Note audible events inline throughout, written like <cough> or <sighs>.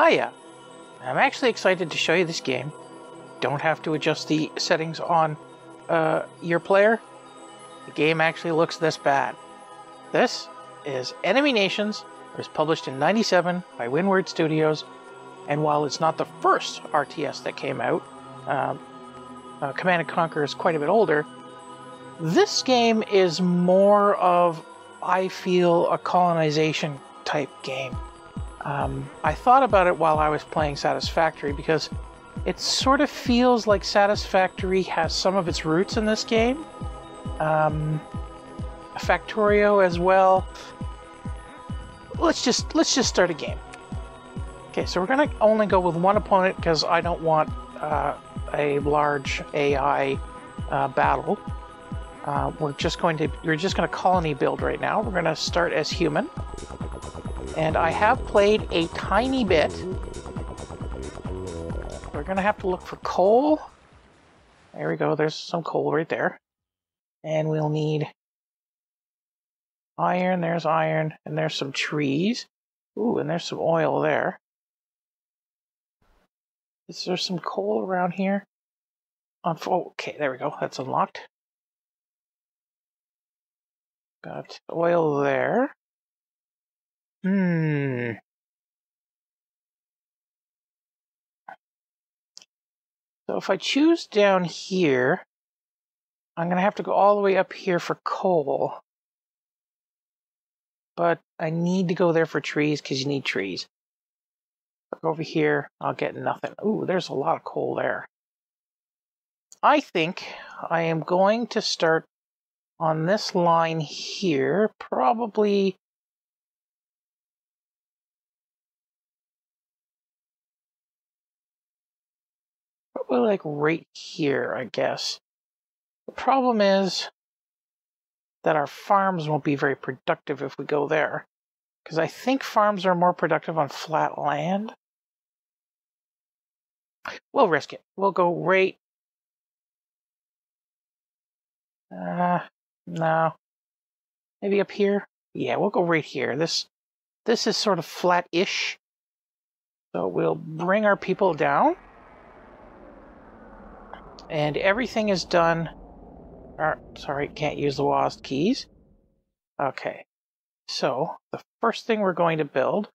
Hiya! I'm actually excited to show you this game. Don't have to adjust the settings on uh, your player. The game actually looks this bad. This is Enemy Nations. It was published in 97 by Windward Studios. And while it's not the first RTS that came out, um, uh, Command & Conquer is quite a bit older, this game is more of, I feel, a colonization type game. Um, I thought about it while I was playing Satisfactory because it sort of feels like Satisfactory has some of its roots in this game. Um, Factorio as well. Let's just let's just start a game. Okay, so we're gonna only go with one opponent because I don't want uh, a large AI uh, battle. Uh, we're just going to we're just going to colony build right now. We're going to start as human, and I have played a tiny bit. We're going to have to look for coal. There we go. There's some coal right there, and we'll need iron. There's iron, and there's some trees. Ooh, and there's some oil there. Is there some coal around here? Okay, there we go. That's unlocked. Got oil there. Hmm. So if I choose down here, I'm going to have to go all the way up here for coal. But I need to go there for trees because you need trees. Look over here, I'll get nothing. Ooh, there's a lot of coal there. I think I am going to start on this line here, probably probably like right here, I guess. The problem is that our farms won't be very productive if we go there. Because I think farms are more productive on flat land. We'll risk it. We'll go right. Uh, no. Maybe up here? Yeah, we'll go right here. This this is sort of flat-ish. So we'll bring our people down. And everything is done. Sorry, can't use the WASD keys. Okay. So, the first thing we're going to build,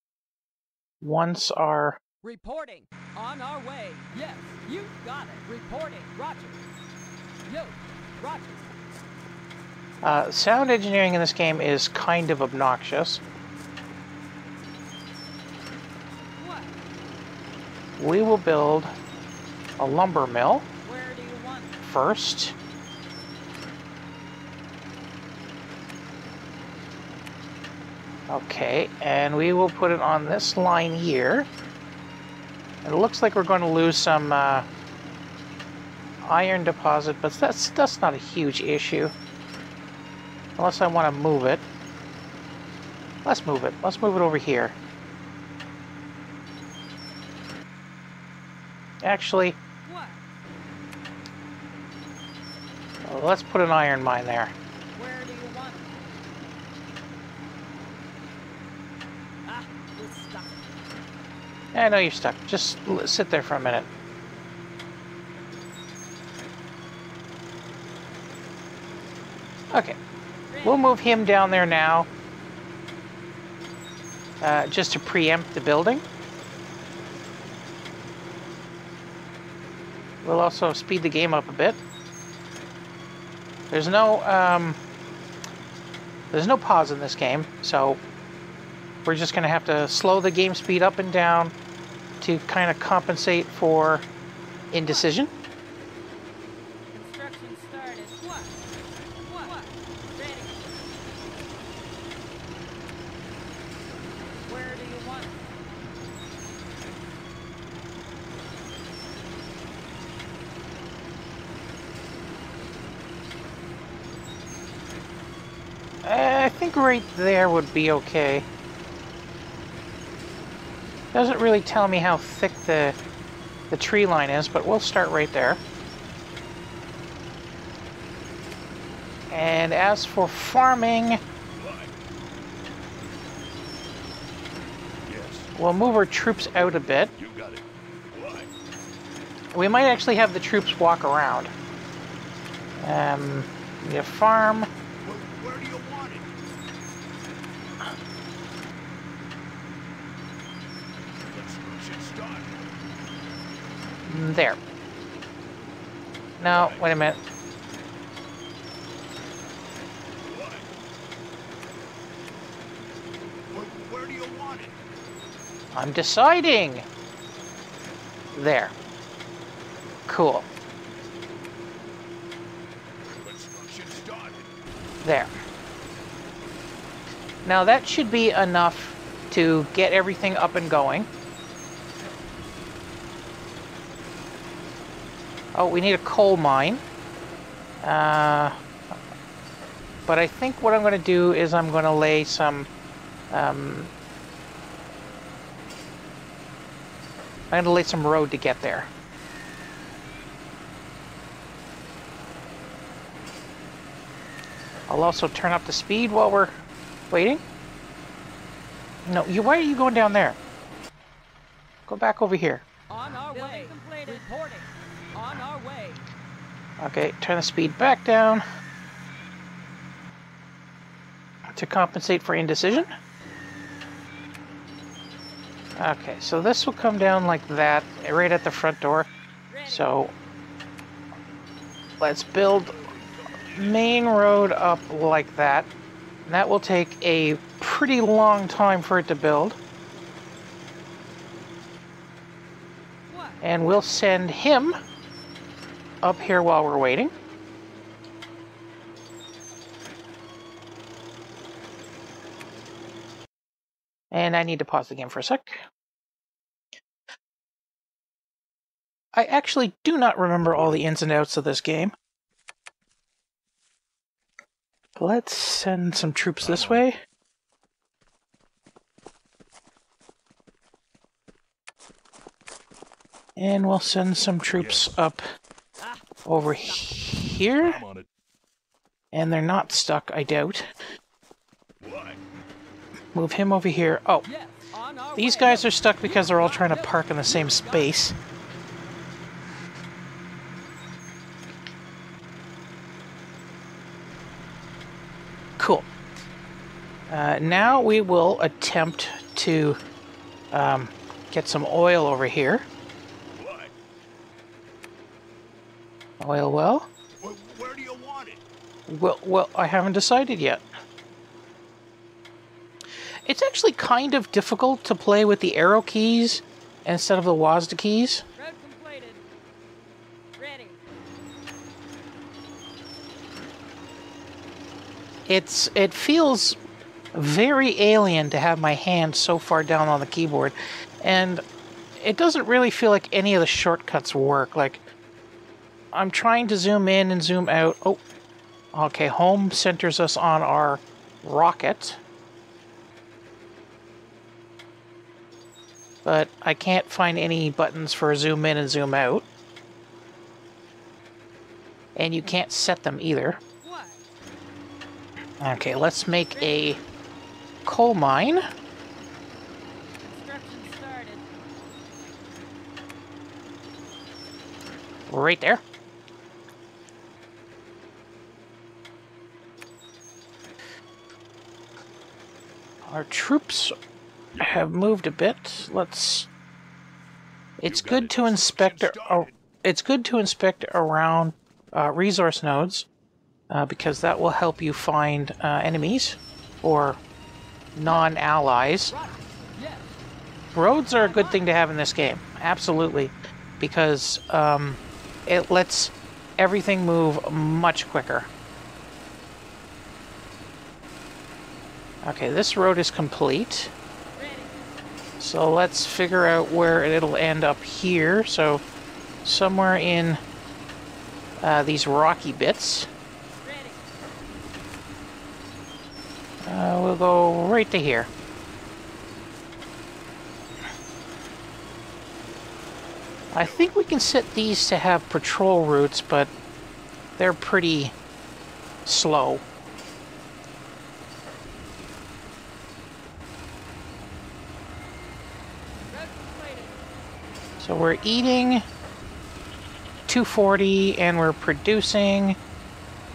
once our... Reporting! On our way! Yes, you got it! Reporting! Roger! Yo! Roger! Uh, sound engineering in this game is kind of obnoxious. What? We will build a lumber mill Where do you want it? First. Okay, and we will put it on this line here. It looks like we're going to lose some uh, iron deposit, but that's that's not a huge issue. Unless I want to move it. Let's move it. Let's move it over here. Actually, Let's put an iron mine there. Where do you want? Ah, it's stuck. I know you're stuck. Just sit there for a minute. Okay, we'll move him down there now. Uh, just to preempt the building. We'll also speed the game up a bit. There's no um, there's no pause in this game, so we're just going to have to slow the game speed up and down to kind of compensate for indecision. Construction started. What? What? What? Ready. Where do you want it? I right there would be okay. Doesn't really tell me how thick the the tree line is, but we'll start right there. And as for farming, we'll move our troops out a bit. We might actually have the troops walk around. Um, need a farm. Where, where do you want it? Construction start. There. No, wait a minute. I'm deciding. There. Cool. There. Now that should be enough to get everything up and going. Oh, we need a coal mine. Uh, but I think what I'm going to do is I'm going to lay some... Um, I'm going to lay some road to get there. I'll also turn up the speed while we're waiting. No, you. Why are you going down there? Go back over here. On our way. Reporting. On our way. Okay, turn the speed back down to compensate for indecision. Okay, so this will come down like that, right at the front door. So let's build main road up like that. And that will take a pretty long time for it to build. And we'll send him up here while we're waiting. And I need to pause the game for a sec. I actually do not remember all the ins and outs of this game. Let's send some troops this uh-huh. way. And we'll send some troops up over here. I'm on it. And they're not stuck, I doubt. Move him over here. Oh. These guys are stuck because they're all trying to park in the same space. Cool. Uh, now we will attempt to um, get some oil over here. Why? Oil well. Where, where do you want it? Well, well, I haven't decided yet. It's actually kind of difficult to play with the arrow keys instead of the WASD keys. Road completed. Ready. It's it feels very alien to have my hand so far down on the keyboard, and it doesn't really feel like any of the shortcuts work. Like I'm trying to zoom in and zoom out. Oh, okay. Home centers us on our rocket. But I can't find any buttons for zoom in and zoom out. And you can't set them either. Okay, let's make a coal mine. Right there. Our troops have moved a bit. Let's. It's good it. to inspect. Started. it's good to inspect around uh, resource nodes uh, because that will help you find uh, enemies or non-allies. Roads are a good thing to have in this game, absolutely, because um, it lets everything move much quicker. Okay, this road is complete, so let's figure out where it'll end up here. So, somewhere in uh, these rocky bits. Uh, we'll go right to here. I think we can set these to have patrol routes, but they're pretty slow. So we're eating 240 and we're producing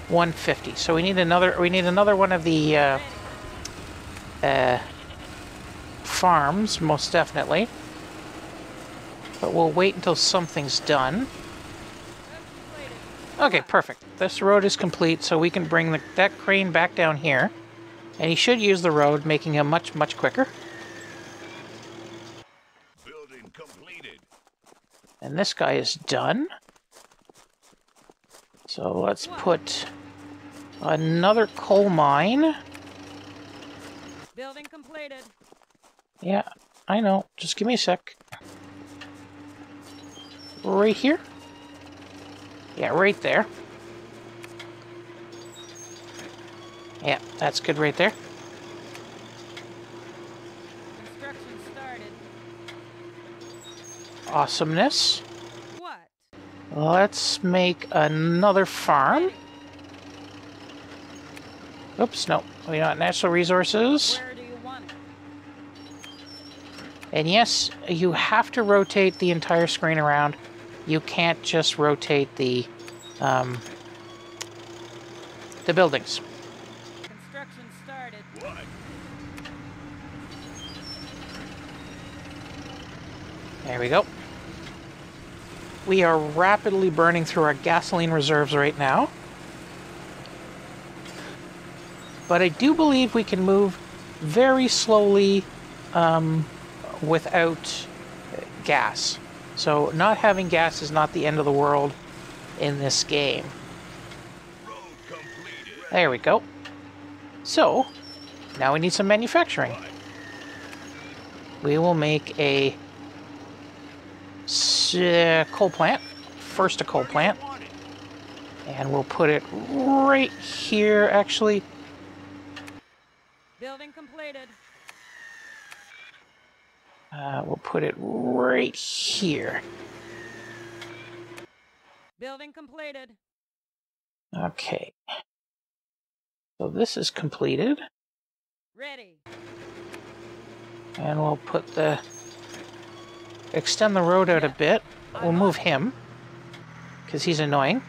150. So we need another we need another one of the uh, uh, farms, most definitely. But we'll wait until something's done. Okay, perfect. This road is complete, so we can bring the, that crane back down here. And he should use the road, making him much, much quicker. Building completed. And this guy is done. So let's put another coal mine. Building completed. Yeah, I know. Just give me a sec. Right here? Yeah, right there. Yeah, that's good right there. Construction started. Awesomeness. What? Let's make another farm. Oops, no. We got natural resources. Where do you want? And yes, you have to rotate the entire screen around. You can't just rotate the um, the buildings. Construction started. What? There we go. We are rapidly burning through our gasoline reserves right now. But I do believe we can move very slowly um, without gas. So not having gas is not the end of the world in this game. There we go. So, now we need some manufacturing. We will make a uh, coal plant. First a coal Where do you plant. And we'll put it right here, actually. Building completed. Uh, we'll put it right here. Building completed. Okay. So this is completed. Ready. And we'll put the... Extend the road out a bit. We'll move him. Because he's annoying.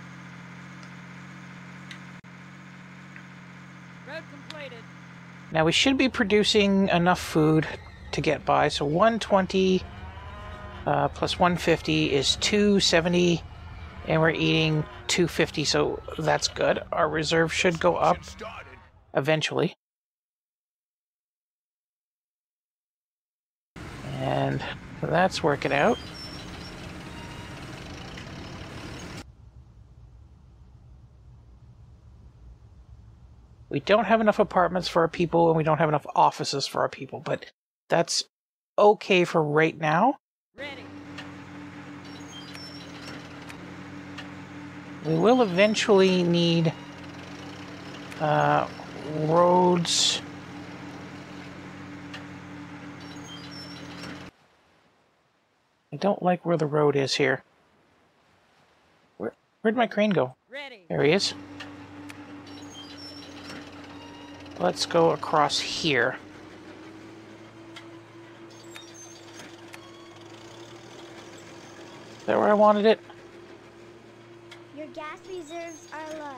Now we should be producing enough food to get by. So 120 uh, plus 150 is 270, and we're eating 250, so that's good. Our reserve should go up eventually. And that's working out. We don't have enough apartments for our people, and we don't have enough offices for our people, but that's okay for right now. Ready. We will eventually need uh, roads. I don't like where the road is here. Where, where'd my crane go? Ready. There he is. Let's go across here. Is that where I wanted it? Your gas reserves are low.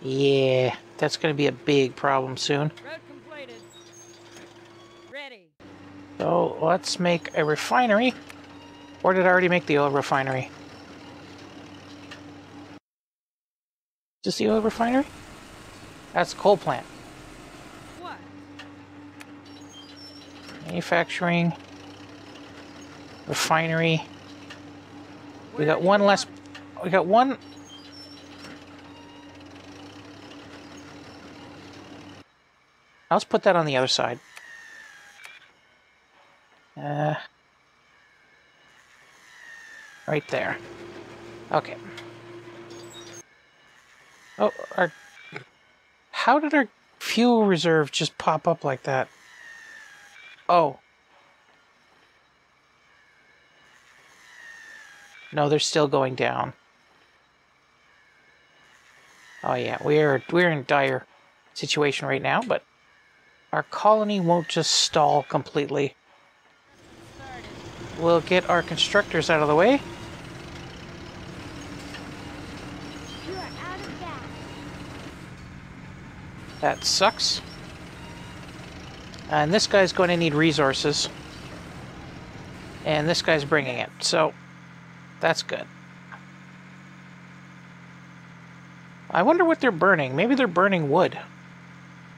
Yeah, that's going to be a big problem soon. Road completed. Ready. So let's make a refinery. Or did I already make the oil refinery? Just the oil refinery? That's coal plant. What? Manufacturing. Refinery. We got one less. We got one. Let's put that on the other side. Right there. Okay. Oh, our. How did our fuel reserve just pop up like that? Oh. No, they're still going down. Oh yeah, we're we're in dire situation right now, but our colony won't just stall completely. we'll get our constructors out of the way. You are out of gas. That sucks. And this guy's going to need resources. And this guy's bringing it, so that's good. I wonder what they're burning. Maybe they're burning wood.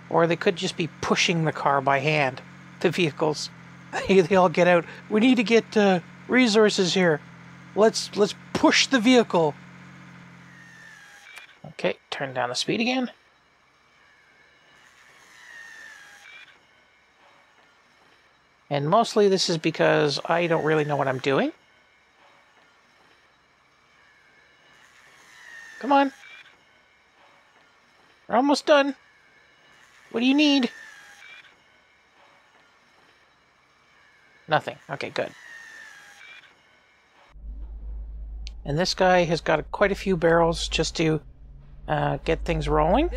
Or they could just be pushing the car by hand, the vehicles. <laughs> They, all get out. We need to get uh, resources here. Let's let's push the vehicle. Okay, turn down the speed again. And mostly this is because I don't really know what I'm doing. Come on. We're almost done. What do you need? Nothing. Okay, good. And this guy has got quite a few barrels just to uh, get things rolling.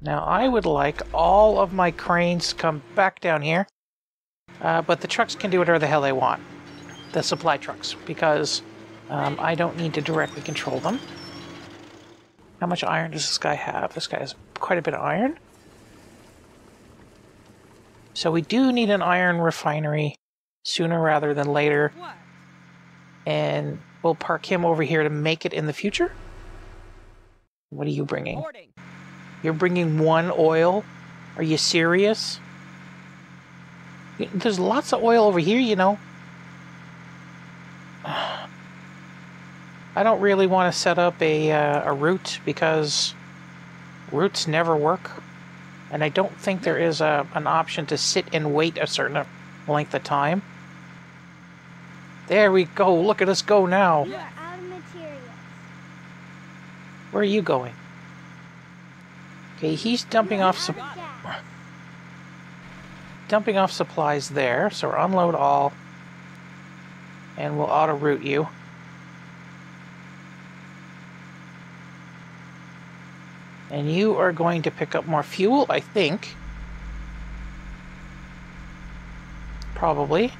Now, I would like all of my cranes to come back down here, uh, but the trucks can do whatever the hell they want. The supply trucks, because um, I don't need to directly control them. How much iron does this guy have? This guy has quite a bit of iron. So we do need an iron refinery sooner rather than later, and we'll park him over here to make it in the future. What are you bringing? You're bringing one oil? Are you serious? There's lots of oil over here, you know. I don't really want to set up a, uh, a route because routes never work. And I don't think there is a, an option to sit and wait a certain length of time. There we go. Look at us go now. You are out of materials. Where are you going? Okay, he's dumping off some. dumping off supplies there, so unload all, and we'll auto route you. And you are going to pick up more fuel, I think. Probably.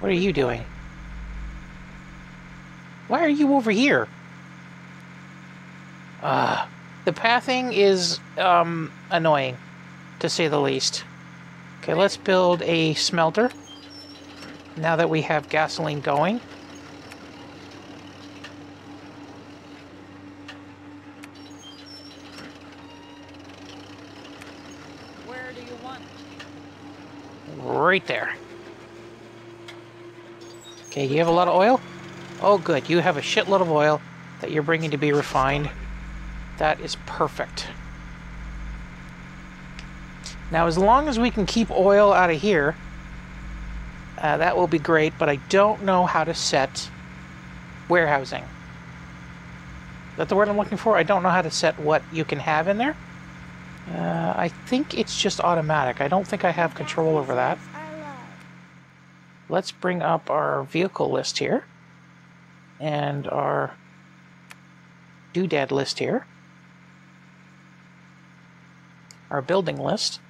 What are you doing? Why are you over here? Ah, the pathing is um, annoying, to say the least. Okay, let's build a smelter. Now that we have gasoline going. Where do you want? Right there. Okay, you have a lot of oil? Oh, good. You have a shitload of oil that you're bringing to be refined. That is perfect. Now, as long as we can keep oil out of here, uh, that will be great, but I don't know how to set warehousing. Is that the word I'm looking for? I don't know how to set what you can have in there. Uh, I think it's just automatic. I don't think I have control over that. Let's bring up our vehicle list here and our doodad list here, our building list,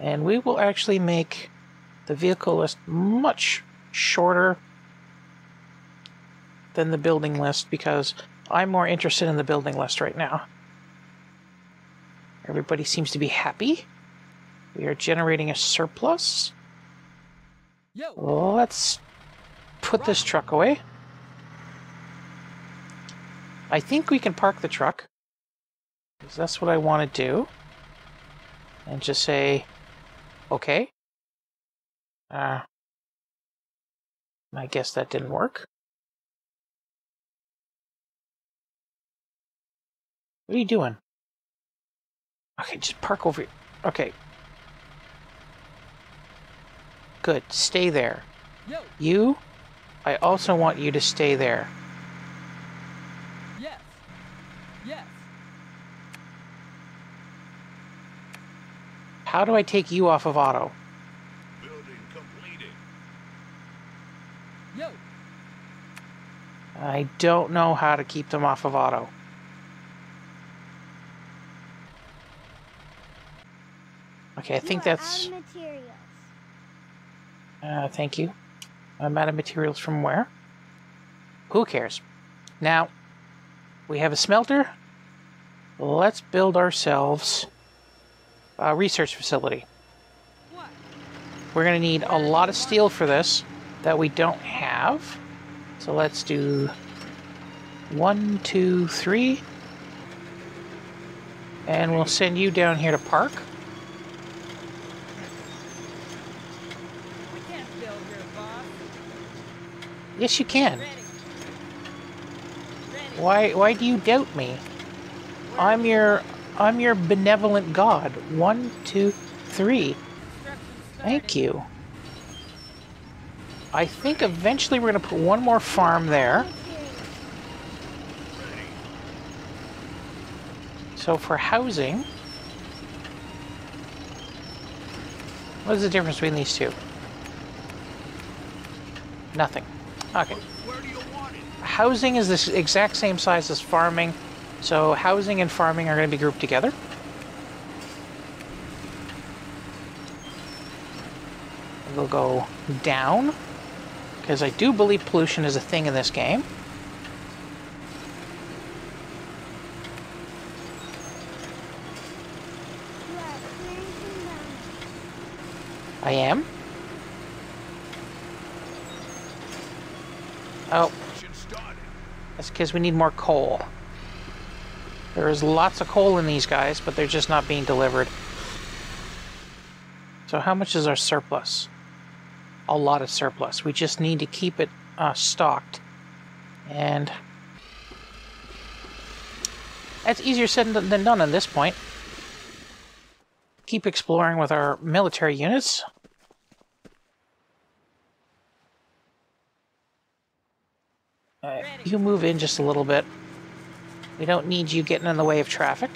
and we will actually make the vehicle list much shorter than the building list because I'm more interested in the building list right now. Everybody seems to be happy. We are generating a surplus. Yo. Let's put this truck away. I think we can park the truck. Because that's what I want to do. And just say, okay. Uh, I guess that didn't work. What are you doing? Okay, just park over here. Okay. Good. Stay there. Yo. You, I also want you to stay there. Yes. Yes. How do I take you off of auto? Building completed. Yo. I don't know how to keep them off of auto. Okay, I You think that's. out of materials. Uh, thank you. I'm out of materials from where? Who cares? Now, we have a smelter. Let's build ourselves a research facility. We're going to need a lot of steel for this that we don't have. So let's do one, two, three. And we'll send you down here to park. Yes, you can. Why why do you doubt me? I'm your I'm your benevolent god. One, two, three. Thank you. I think eventually we're gonna put one more farm there. So for housing, what is the difference between these two? Nothing. Okay. Housing is the exact same size as farming, so housing and farming are going to be grouped together. We'll go down, because I do believe pollution is a thing in this game. I am. Oh, that's because we need more coal. There is lots of coal in these guys, but they're just not being delivered. So how much is our surplus? A lot of surplus. We just need to keep it uh, stocked. And that's easier said than done at this point. Keep exploring with our military units. You move in just a little bit. We don't need you getting in the way of traffic.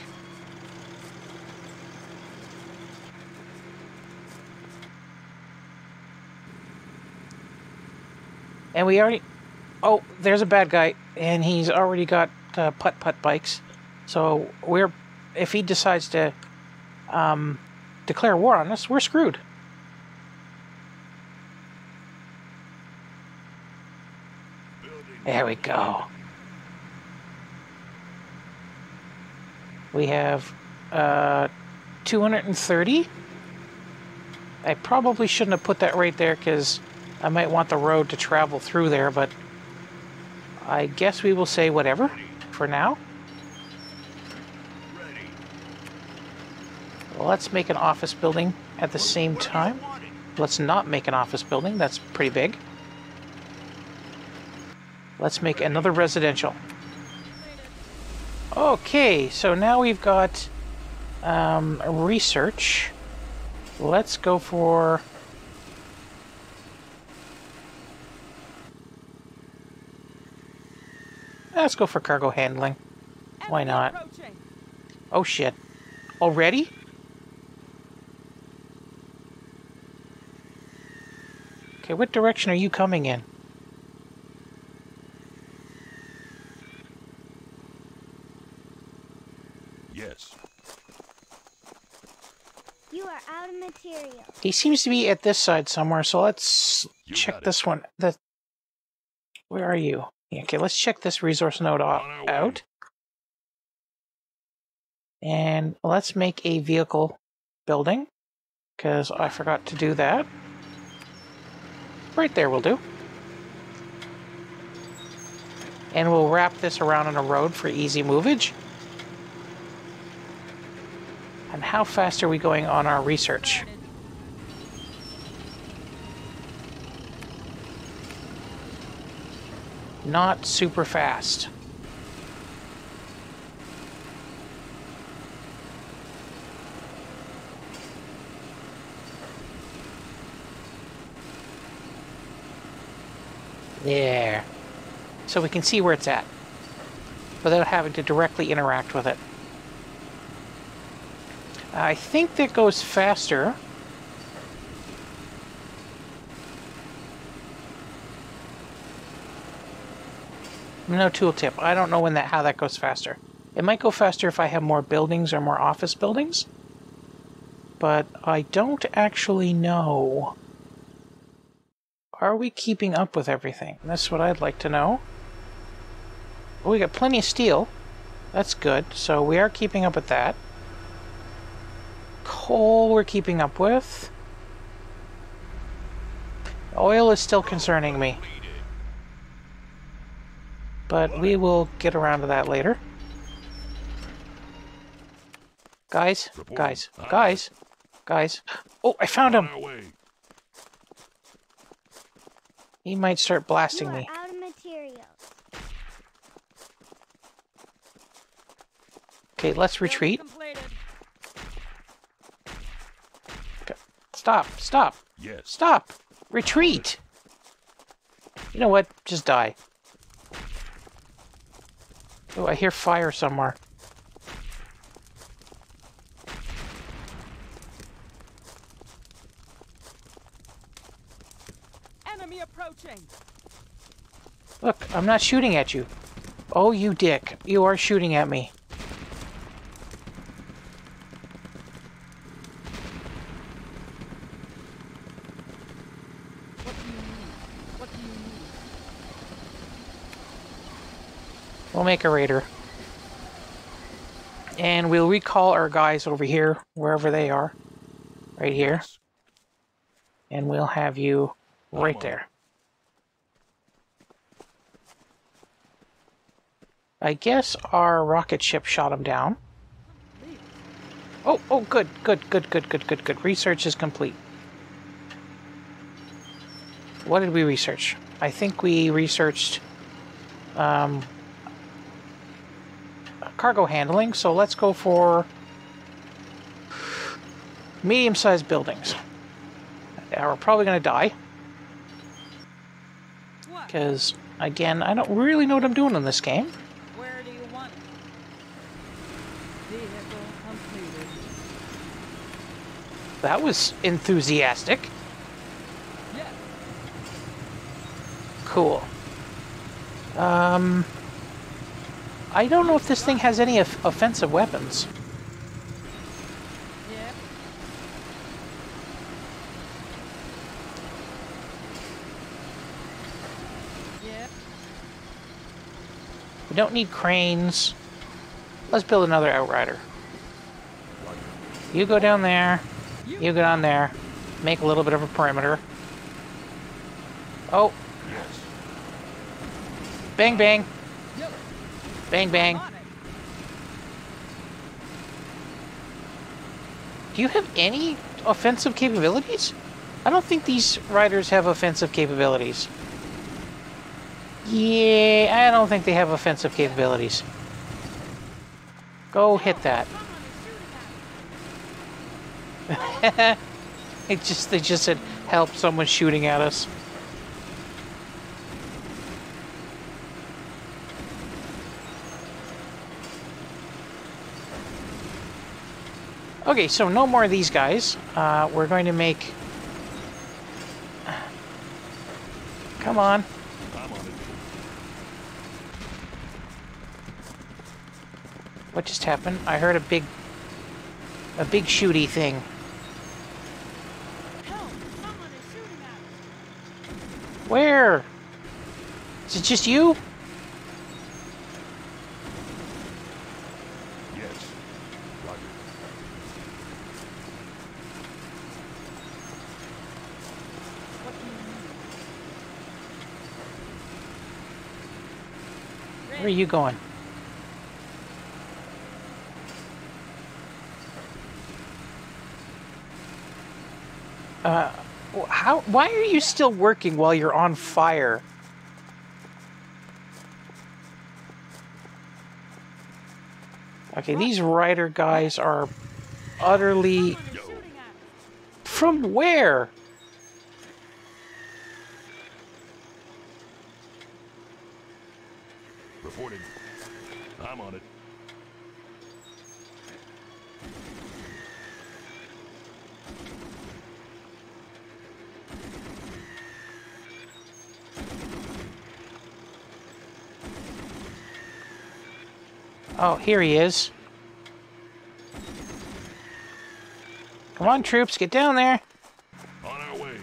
And we already. Oh, there's a bad guy, and he's already got uh, putt putt bikes. So we're. If he decides to um, declare war on us, we're screwed. There we go. We have uh, 230. I probably shouldn't have put that right there because I might want the road to travel through there, but I guess we will say whatever for now. Let's make an office building at the same time. Let's not make an office building, that's pretty big. Let's make another residential. Okay, so now we've got um, research. Let's go for. Let's go for cargo handling. Why not? Oh shit. Already? Okay, what direction are you coming in? Yes. You are out of materials. He seems to be at this side somewhere, so let's You check got it. this one. The Where are you? Okay, let's check this resource node o- way. out. And let's make a vehicle building, because I forgot to do that. Right there will do. And we'll wrap this around on a road for easy movage. And how fast are we going on our research? Not super fast. There. So we can see where it's at without having to directly interact with it. I think that goes faster. No tooltip. I don't know when that how that goes faster. It might go faster if I have more buildings or more office buildings. but I don't actually know. Are we keeping up with everything? That's what I'd like to know. We got plenty of steel. That's good. So we are keeping up with that. Coal we're keeping up with. Oil is still concerning me. But we will get around to that later. Guys, Reporting. guys, guys, guys. Oh, I found him! On our way. He might start blasting me. out of materials. Okay, let's Building retreat. Stop, stop, Yes. stop! Retreat! You know what? Just die. Oh, I hear fire somewhere. Enemy approaching. Look, I'm not shooting at you. Oh, you dick. You are shooting at me. What do you need? What do you need? We'll make a raider. And we'll recall our guys over here, wherever they are. Right here. And we'll have you right there. I guess our rocket ship shot him down. Oh, oh, good, good, good, good, good, good, good. Research is complete. What did we research? I think we researched um, cargo handling, so let's go for medium-sized buildings. Yeah, we're probably going to die, because, again, I don't really know what I'm doing in this game. Where do you want it? Vehicle completed. That was enthusiastic. Yes. Cool. Um, I don't know if this thing has any of- offensive weapons. Yeah. We don't need cranes. Let's build another outrider. You go down there. You go down there. Make a little bit of a perimeter. Oh, Yes. bang bang. Bang bang. Do you have any offensive capabilities? I don't think these riders have offensive capabilities. Yeah, I don't think they have offensive capabilities. Go hit that. <laughs> it just they just said help someone shooting at us. Okay, so no more of these guys. Uh, we're going to make. Come on. What just happened? I heard a big, a big shooty thing. Where? Is it just you? Yes. Roger. What do you need? Where are you going? Uh, how? Why are you still working while you're on fire? Okay, these rider guys are utterly Someone is Yo. shooting at us. from where? Reporting. I'm on it. Oh, here he is. Come on, troops, get down there. On our way.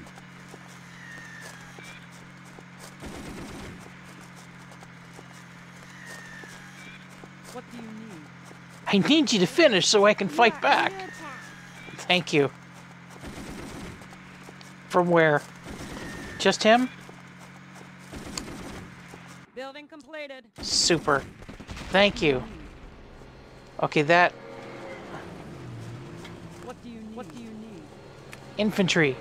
What do you need? I need you to finish so I can fight are back. Thank you. From where? Just him? Building completed. Super. Thank you. Okay, that What do you need? What do you need? infantry.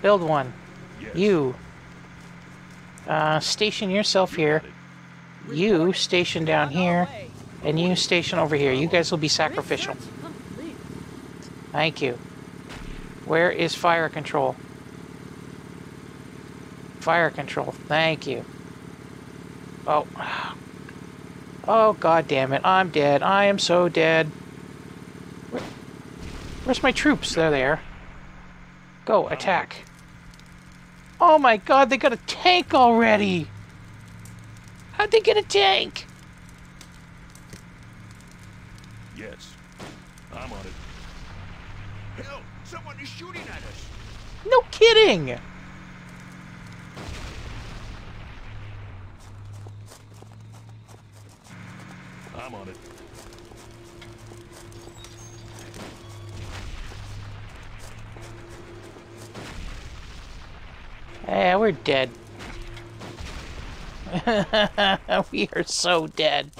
Build one. Yes. You. Uh, station yourself here. You station down here. And you station over here. You guys will be sacrificial. Thank you. Where is fire control? Fire control. Thank you. Oh. Oh, god damn it. I'm dead. I am so dead. Where- Where's my troops? They're there. Go, attack. Oh my god, they got a tank already! How'd they get a tank? Yes. I'm on it. Help! Someone is shooting at us! No kidding! I'm on it. Yeah, we're dead. <laughs> we are so dead.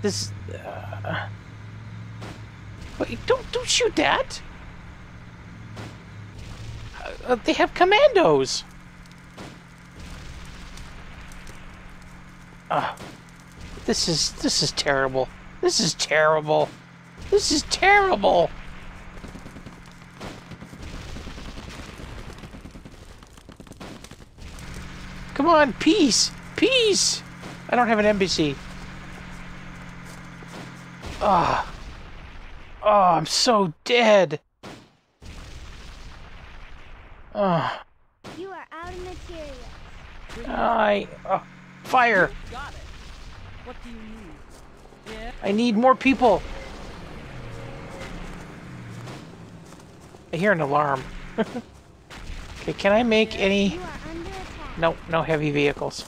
This. Uh, wait, don't don't shoot that. Uh, uh, they have commandos. Ah, this is this is terrible. This is terrible. This is terrible. Come on, peace, peace. I don't have an embassy. Ah. Oh, I'm so dead. Ah. You are out of materials. I. Oh, fire. Got it. What do you need? Yeah. I need more people. I hear an alarm. <laughs> okay, can I make any? No, no heavy vehicles.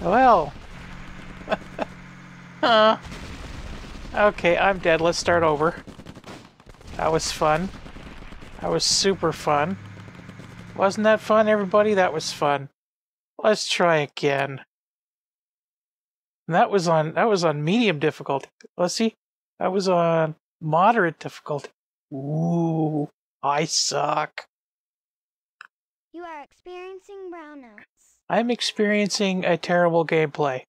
Well. <laughs> huh. Okay, I'm dead. Let's start over. That was fun. That was super fun. Wasn't that fun, everybody? That was fun. Let's try again. And that was on that was on medium difficulty. Let's see. That was on moderate difficulty. Ooh, I suck. You are experiencing brownouts. I'm experiencing a terrible gameplay.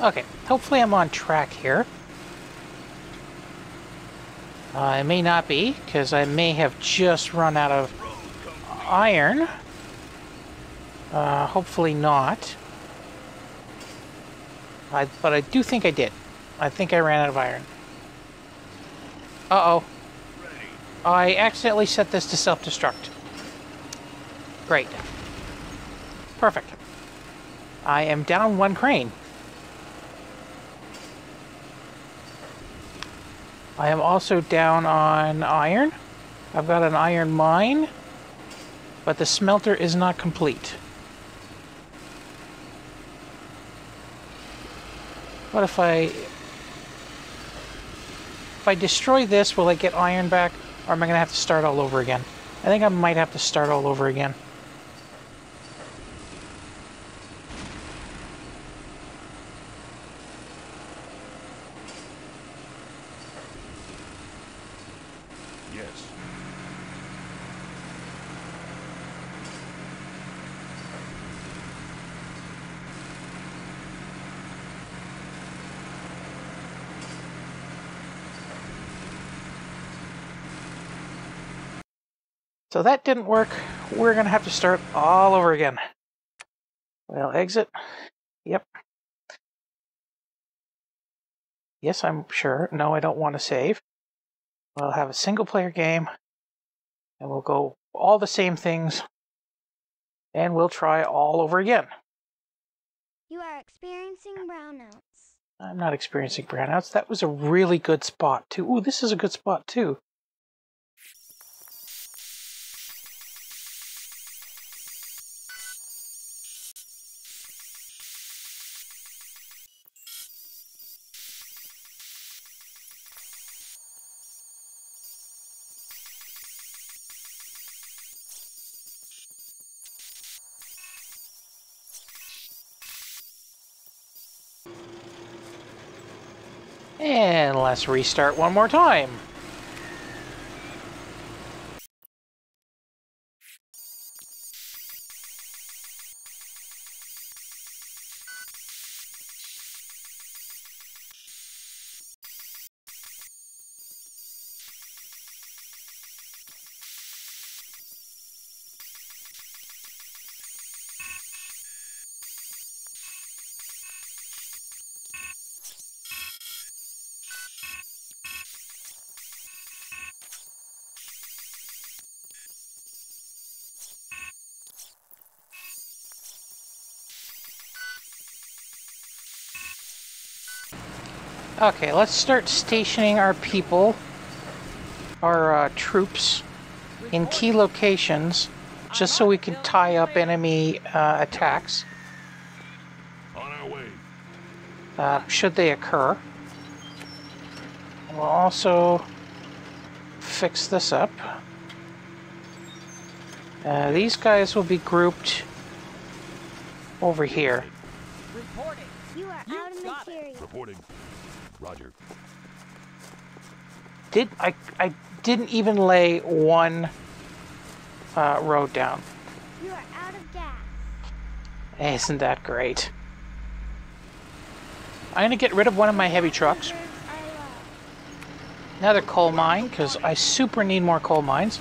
Okay, hopefully I'm on track here. Uh, I may not be, because I may have just run out of iron. Uh, hopefully not. I, but I do think I did. I think I ran out of iron. Uh-oh. I accidentally set this to self-destruct. Great. Perfect. I am down one crane. I am also down on iron. I've got an iron mine, but the smelter is not complete. What if I... If I destroy this, will I get iron back? Or am I going to have to start all over again? I think I might have to start all over again. So that didn't work. We're going to have to start all over again. Well, exit. Yep. Yes, I'm sure. No, I don't want to save. We'll have a single player game and we'll go all the same things and we'll try all over again. You are experiencing brownouts. I'm not experiencing brownouts. That was a really good spot, too. Ooh, this is a good spot, too. Let's restart one more time. Okay, let's start stationing our people, our uh, troops, in key locations, just so we can tie up enemy uh, attacks, On our way. uh, should they occur. We'll also fix this up. Uh, these guys will be grouped over here. Reporting. You are You out of got it. material. Reporting. Roger. Did I? I didn't even lay one uh, road down. You are out of gas. Isn't that great? I'm gonna get rid of one of my heavy trucks. Reserves are low. Another coal mine, because I super need more coal mines.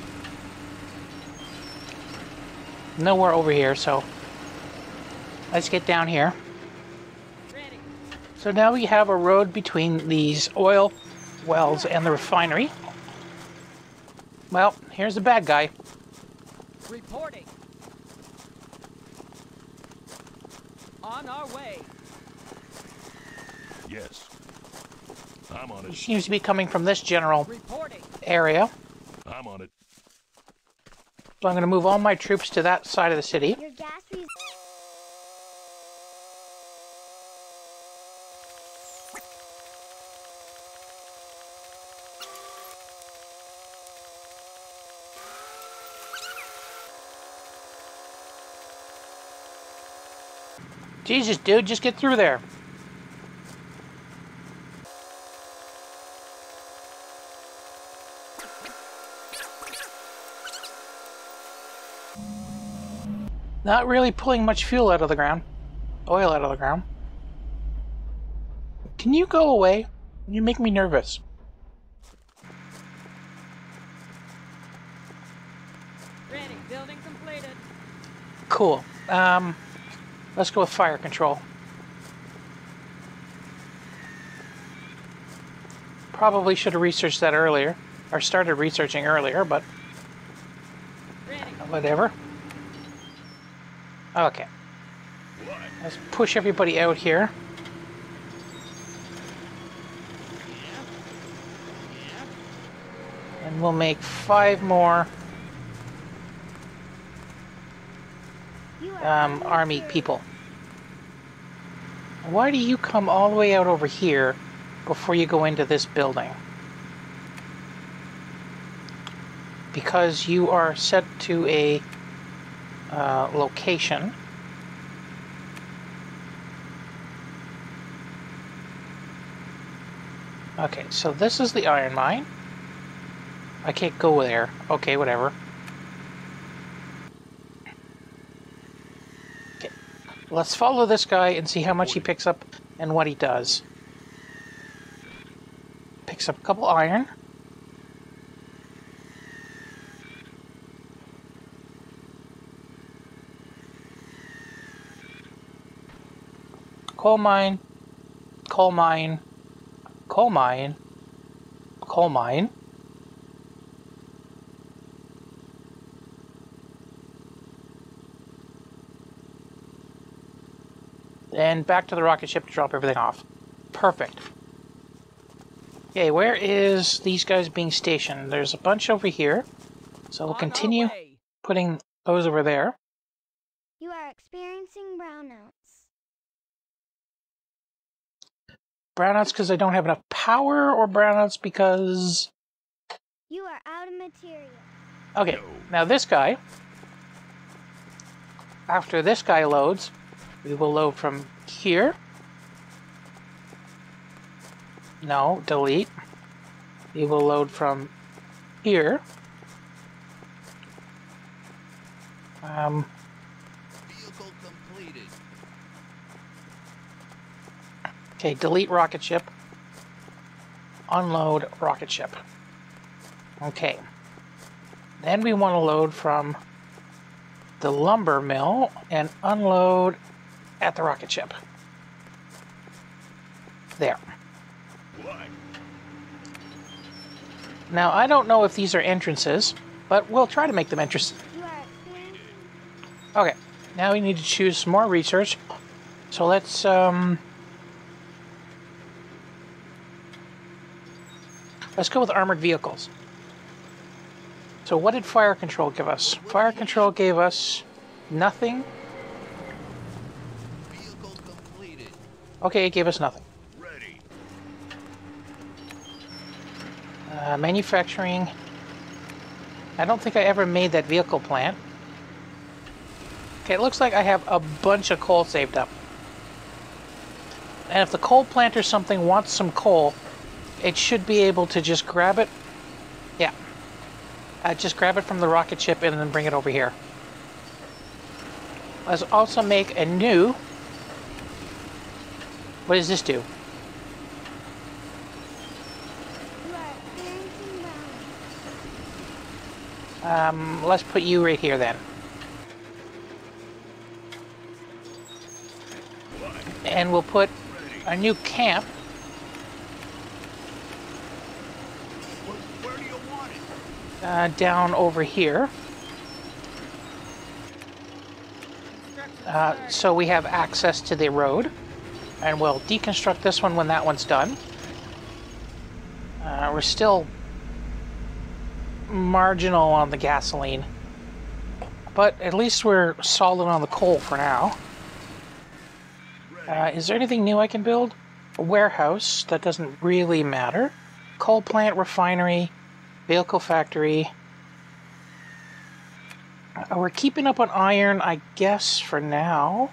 Nowhere over here, so let's get down here. Ready. So now we have a road between these oil wells and the refinery. Well, here's the bad guy. Reporting. On our way. Yes. I'm on He it. seems to be coming from this general Reporting. area. I'm on it. So I'm going to move all my troops to that side of the city. Your gas res- Jesus, dude, just get through there. Not really pulling much fuel out of the ground. Oil out of the ground. Can you go away? You make me nervous. Ready. Building completed. Cool. Um, let's go with fire control. Probably should have researched that earlier, or started researching earlier, but whatever. Okay. Let's push everybody out here. And we'll make five more you are um, army people. Why do you come all the way out over here before you go into this building? Because you are set to a uh, location. Okay, so this is the iron mine. I can't go there. Okay, whatever. let's follow this guy and see how much he picks up and what he does. Picks up a couple iron. Coal mine, coal mine, coal mine, coal mine. And back to the rocket ship to drop everything off. Perfect. Okay, where is these guys being stationed? There's a bunch over here. So we'll continue putting those over there. You are experiencing brownouts. Brownouts because I don't have enough power, or brownouts because. You are out of material. Okay, now this guy. After this guy loads, we will load from here. No, delete. We will load from here. Um. Okay, delete rocket ship. Unload rocket ship. Okay. Then we want to load from the lumber mill and unload at the rocket ship. There. Now, I don't know if these are entrances, but we'll try to make them entrances. Okay, now we need to choose some more research. So let's, um... Let's go with armored vehicles. So what did fire control give us? Fire control gave us nothing. Vehicle completed. Okay, it gave us nothing. Uh, manufacturing. I don't think I ever made that vehicle plant. Okay, it looks like I have a bunch of coal saved up. And if the coal plant or something wants some coal, it should be able to just grab it. Yeah. Uh, just grab it from the rocket ship and then bring it over here. Let's also make a new. What does this do? Um, let's put you right here then. And we'll put a new camp. Uh, down over here. Uh, so we have access to the road. And we'll deconstruct this one when that one's done. Uh, we're still marginal on the gasoline. But at least we're solid on the coal for now. Uh, is there anything new I can build? A warehouse, that doesn't really matter. Coal plant, refinery, vehicle factory. Uh, we're keeping up on iron, I guess, for now.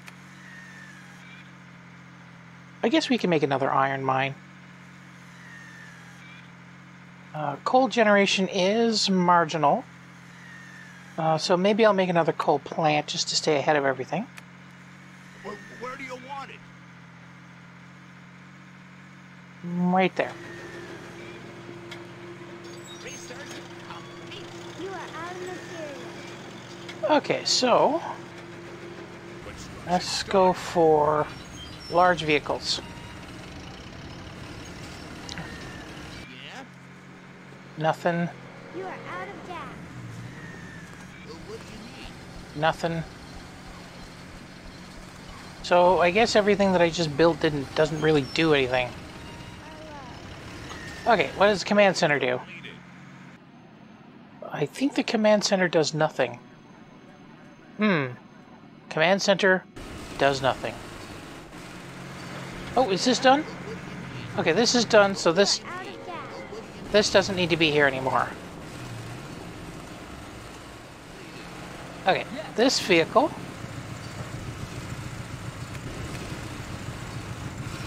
I guess we can make another iron mine. Uh, coal generation is marginal. Uh, so maybe I'll make another coal plant just to stay ahead of everything. Where, where do you want it? Right there. You are out of. Okay, so let's go for large vehicles. Yeah? Nothing, You are out of gas. Well, what do you need? nothing. So I guess everything that I just built didn't doesn't really do anything. Okay, what does the command center do? I think the command center does nothing. Hmm. Command center does nothing. Oh, is this done? Okay, this is done, so this this doesn't need to be here anymore. Okay, this vehicle.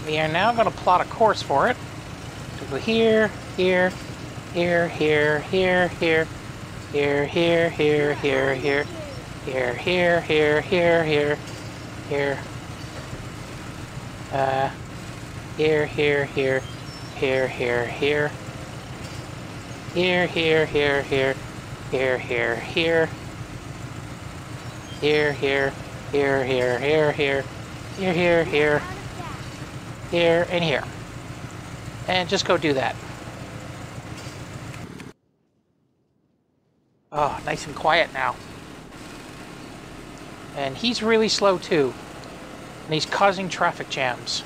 We are now going to plot a course for it. To go here, here, here, here, here, here, here, here, here, here, here, here, here, here, here, here, here. Uh, here, here, here, here, here, here. Here, here, here, here, here, here, here. Here, here, here, here, here, here, here, here, here. Here, and here. And just go do that. Oh, nice and quiet now. And he's really slow too. And he's causing traffic jams.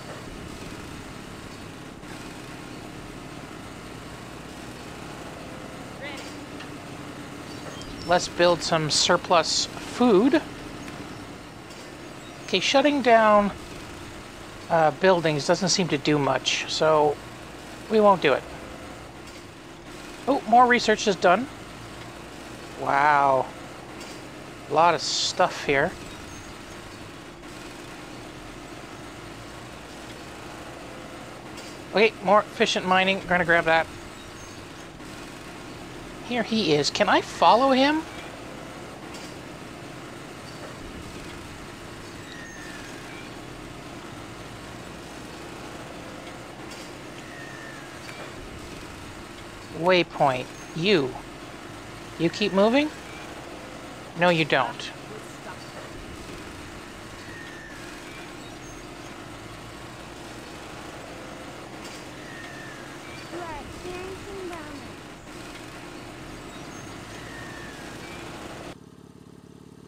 Let's build some surplus food. Okay, shutting down uh, buildings doesn't seem to do much, so we won't do it. Oh, more research is done. Wow. A lot of stuff here. Okay, more efficient mining. Gonna grab that. Here he is. Can I follow him? Waypoint. You. You keep moving? No, you don't. We're stuck. You are experiencing downers.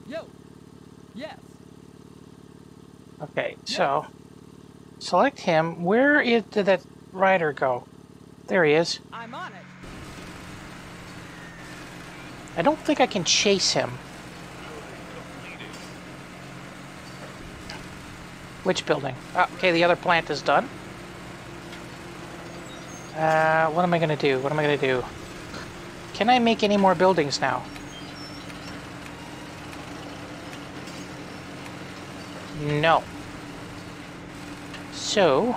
Yo. Yes. Okay, so select him. Where is, did that rider go? There he is. I'm on it. I don't think I can chase him. Which building? Oh, okay, the other plant is done. Uh, what am I gonna do? What am I gonna do? Can I make any more buildings now? No. So,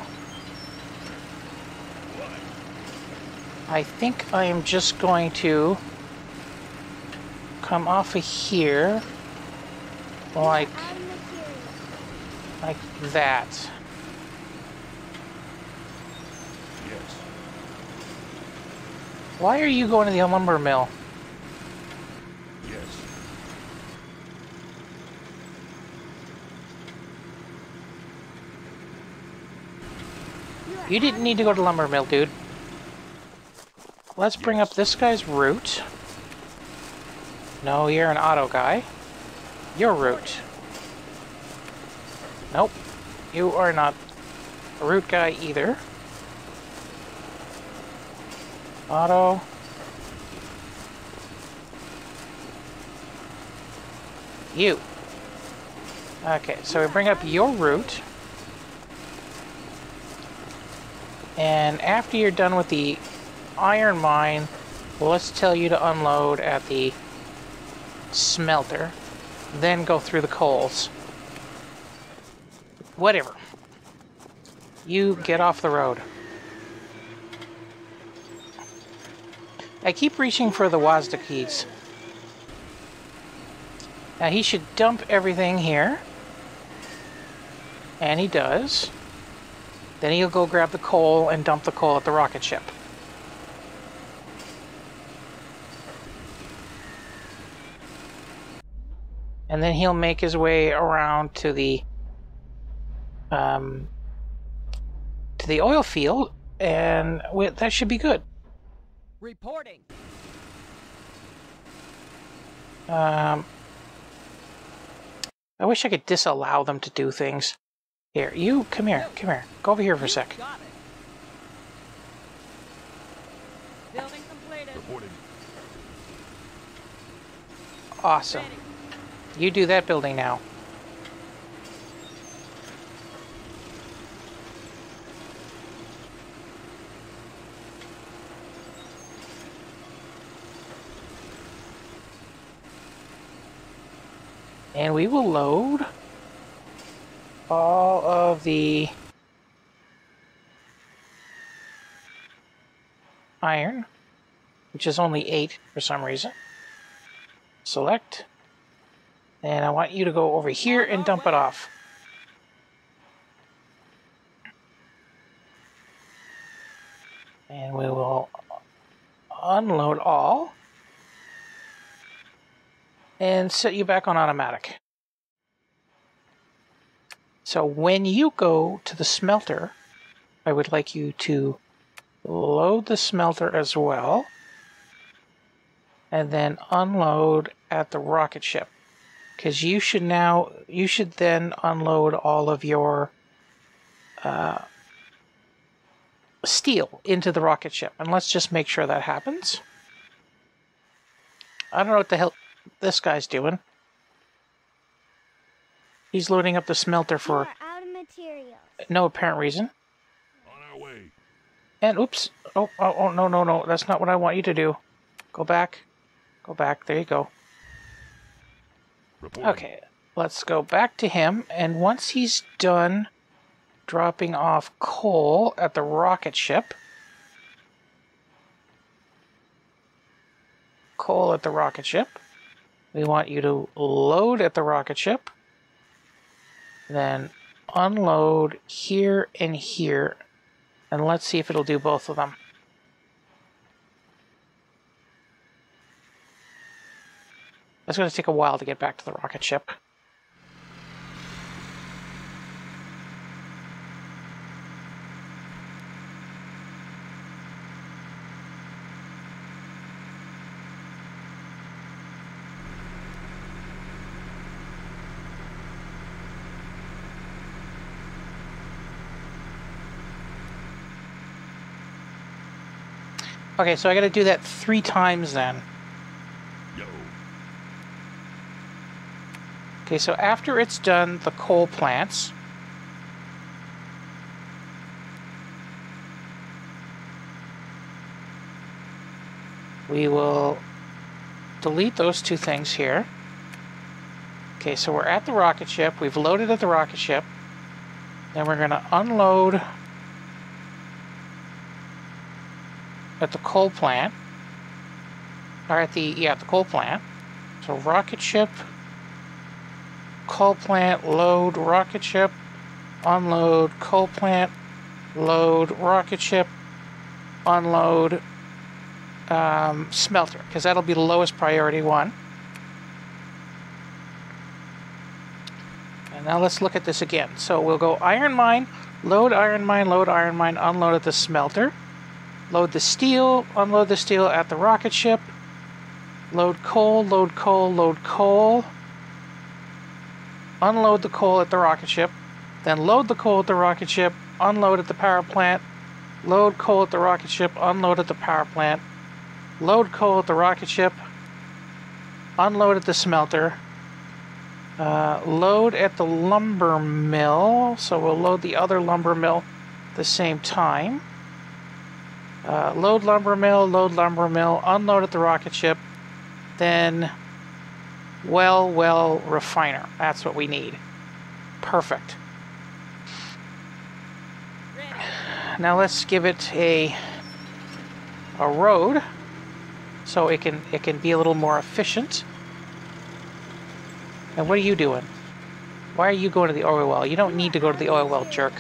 I think I am just going to come off of here like Out of materials. like that. Yes. Why are you going to the lumber mill? You, didn't need to go to lumber mill, dude. Let's bring up this guy's route. No, you're an auto guy. Your route. Nope. You are not a route guy either. Auto. You. Okay, so we bring up your route. And after you're done with the iron mine, let's tell you to unload at the smelter. Then go through the coals. Whatever. You get off the road. I keep reaching for the WASDA keys. Now he should dump everything here. And he does. Then he'll go grab the coal and dump the coal at the rocket ship. And then he'll make his way around to the um, to the oil field, and that should be good. Reporting. Um, I wish I could disallow them to do things. Here, you come here, come here. Go over here for a sec. Building completed. Awesome. You do that building now. And we will load all of the iron, which is only eight for some reason. Select. And I want you to go over here and dump it off. And we will unload all and set you back on automatic. So when you go to the smelter, I would like you to load the smelter as well. And then unload at the rocket ship. Because you should now, you should then unload all of your uh, steel into the rocket ship. And let's just make sure that happens. I don't know what the hell this guy's doing. He's loading up the smelter for out of materials. no apparent reason. On our way. And oops. Oh, oh, oh, no, no, no. That's not what I want you to do. Go back. Go back. There you go. Reporting. Okay. Let's go back to him. And once he's done dropping off coal at the rocket ship, coal at the rocket ship, we want you to load at the rocket ship, then unload here and here, and let's see if it'll do both of them. That's going to take a while to get back to the rocket ship. Okay, so I got to do that three times then. Yo. Okay, so after it's done the coal plants, we will delete those two things here. Okay, so we're at the rocket ship. We've loaded at the rocket ship. Then we're going to unload at the coal plant. Or at the, yeah, the coal plant. So rocket ship, coal plant, load, rocket ship, unload, coal plant, load, rocket ship, unload, um, smelter, because that'll be the lowest priority one. And now let's look at this again. So we'll go iron mine, load iron mine, load iron mine, unload at the smelter, load the steel, unload the steel at the rocket ship, load coal, load coal, load coal, unload the coal at the rocket ship, then load the coal at the rocket ship, unload at the power plant, load coal at the rocket ship, unload at the power plant, load coal at the rocket ship, unload at the smelter, uh, load at the lumber mill, so we'll load the other lumber mill at the same time. Uh, load lumber mill, load lumber mill, unload at the rocket ship, then well, well, refiner. That's what we need. Perfect. Now let's give it a a road so it can it can be a little more efficient. And what are you doing? Why are you going to the oil well? You don't need to go to the oil well, jerk.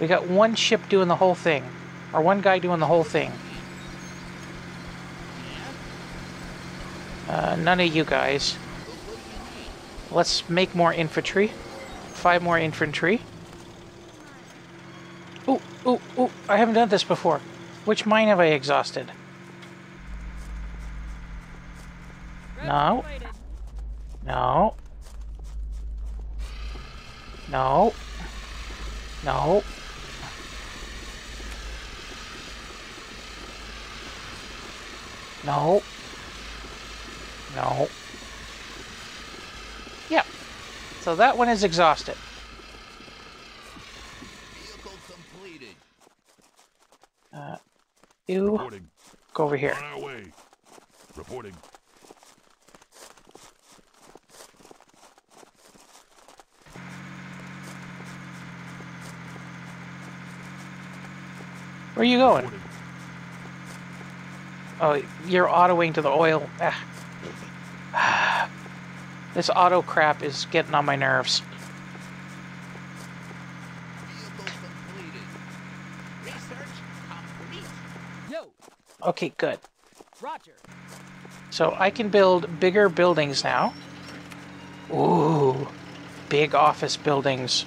We got one ship doing the whole thing. Or one guy doing the whole thing. Uh, none of you guys. Let's make more infantry. Five more infantry. Ooh, ooh, ooh, I haven't done this before. Which mine have I exhausted? No. No. No. No. No. No. Yeah. So that one is exhausted. Vehicle completed. Uh, you Reporting. go over here. On our way. Reporting. Where are you going? Reporting. Oh, you're autoing to the oil. Ah. <sighs> This auto crap is getting on my nerves. Okay, good. Roger. So I can build bigger buildings now. Ooh, big office buildings.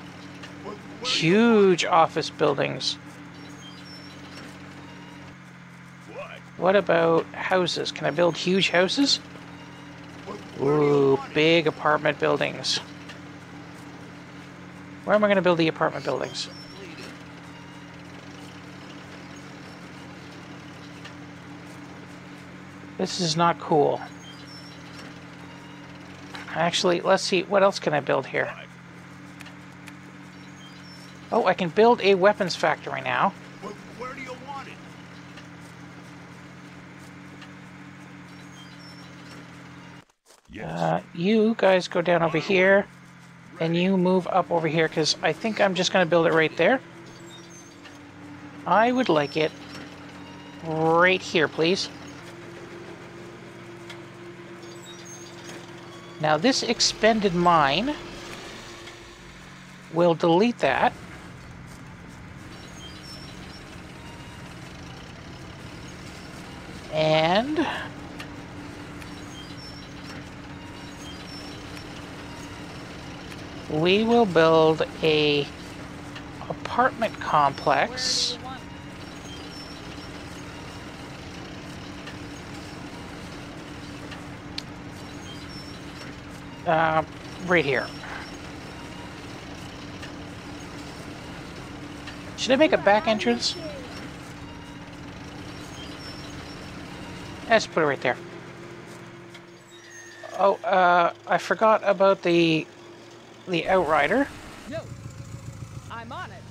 huge office buildings. What? About houses? Can I build huge houses? Ooh, big apartment buildings. Where am I going to build the apartment buildings? This is not cool. Actually, let's see. What else can I build here? Oh, I can build a weapons factory now. Where, where do you want it? Yes. Uh, you guys go down over here, and you move up over here, because I think I'm just going to build it right there. I would like it right here, please. Now, this expended mine will delete that. And we will build a apartment complex. Uh, right here. Should I make a back entrance? Let's put it right there. Oh, uh, I forgot about the the outrider. Yo, I'm on it.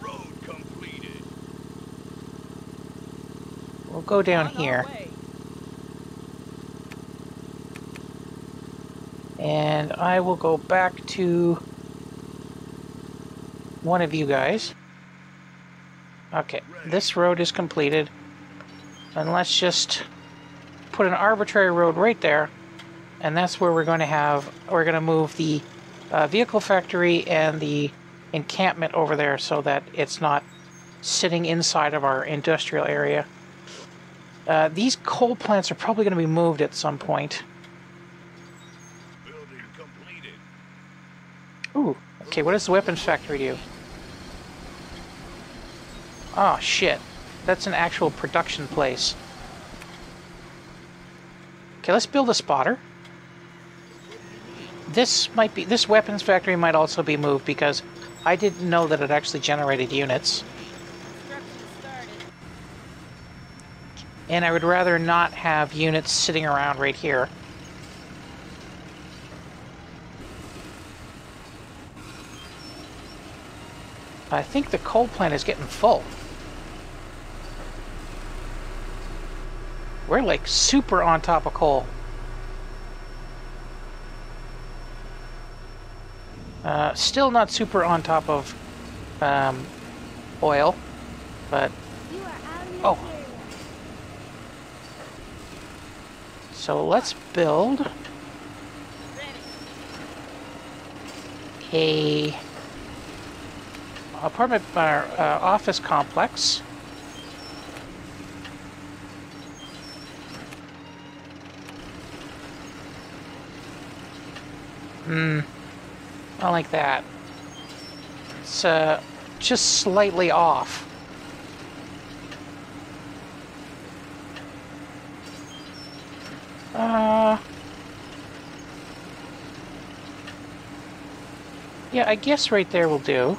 Road completed. We'll go down On here, and I will go back to one of you guys. Okay, this road is completed. And let's just put an arbitrary road right there. And that's where we're going to have, we're going to move the uh, vehicle factory and the encampment over there so that it's not sitting inside of our industrial area. Uh, these coal plants are probably going to be moved at some point. Building completed. Ooh, okay, what does the weapons factory do? Oh, shit. That's an actual production place. Okay, let's build a spotter. This might be, this weapons factory might also be moved because I didn't know that it actually generated units. And I would rather not have units sitting around right here. I think the coal plant is getting full. We're like super on top of coal. Uh, still not super on top of um, oil, but Oh. so let's build a apartment uh, uh, office complex. Hmm, not like that. It's uh, just slightly off. Uh, yeah, I guess right there will do.